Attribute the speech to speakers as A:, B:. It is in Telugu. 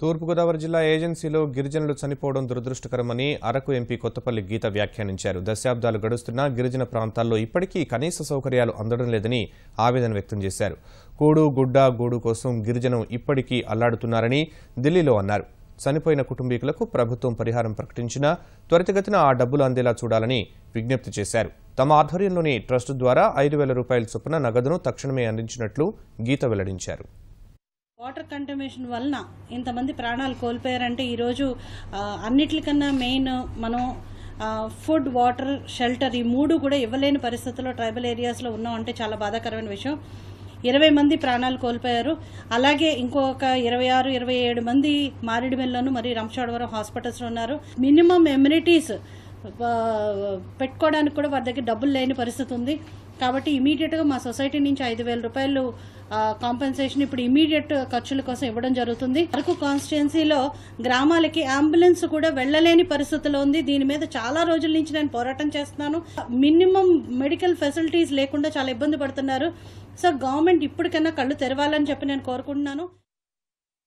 A: తూర్పుగోదావరి జిల్లా ఏజెన్సీలో గిరిజనులు చనిపోవడం దురదృష్టకరమని అరకు ఎంపీ కొత్తపల్లి గీత వ్యాఖ్యానించారు. దశాబ్దాలు గడుస్తున్నా గిరిజన ప్రాంతాల్లో ఇప్పటికీ కనీస సౌకర్యాలు అందడం లేదని ఆవేదన వ్యక్తం చేశారు. కూడు గుడ్డ గూడు కోసం గిరిజనం ఇప్పటికీ అల్లాడుతున్నారని ఢిల్లీలో అన్నారు. చనిపోయిన కుటుంబీకులకు ప్రభుత్వం పరిహారం ప్రకటించినా త్వరితగతిన ఆ డబ్బులు అందేలా చూడాలని విజ్ఞప్తి చేశారు. తమ ఆధ్వర్యంలోని ట్రస్ట్ ద్వారా ఐదు వేల రూపాయల చొప్పున నగదును తక్షణమే అందించినట్లు గీత వెల్లడించారు.
B: వాటర్ కంటమినేషన్ వలన ఇంతమంది ప్రాణాలు కోల్పోయారంటే ఈరోజు అన్నిటికన్నా మెయిన్ మనం ఫుడ్ వాటర్ షెల్టర్ ఈ మూడు కూడా ఇవ్వలేని పరిస్థితుల్లో ట్రైబల్ ఏరియాస్లో ఉన్నాం అంటే చాలా బాధాకరమైన విషయం. ఇరవై మంది ప్రాణాలు కోల్పోయారు. అలాగే ఇంకొక ఇరవై ఆరు ఇరవై ఏడు మంది మారేడుమెల్లోను మరియు రంపచోడవరం హాస్పిటల్స్లో ఉన్నారు. మినిమం ఎమ్యూనిటీస్ పెట్టుకోవడానికి కూడా వారి దగ్గర డబ్బులు లేని పరిస్థితి ఉంది. కాబట్టి ఇమీడియట్గా మా సొసైటీ నుంచి ఐదు వేల రూపాయలు కాంపెన్సేషన్ ఇప్పుడు ఇమీడియట్ ఖర్చుల కోసం ఇవ్వడం జరుగుతుంది. అరకు కాన్స్టిట్యున్సీలో గ్రామాలకి అంబులెన్స్ కూడా వెళ్ళలేని పరిస్థితిలో ఉంది. దీని మీద చాలా రోజుల నుంచి నేను పోరాటం చేస్తున్నాను. మినిమం మెడికల్ ఫెసిలిటీస్ లేకుండా చాలా ఇబ్బంది పడుతున్నారు. సో గవర్నమెంట్ ఇప్పటికైనా కళ్ళు తెరవాలని చెప్పి నేను కోరుకుంటున్నాను.